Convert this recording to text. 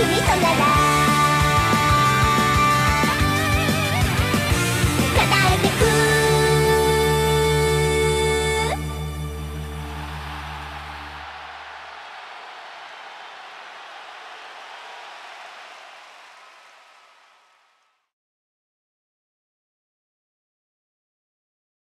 君となら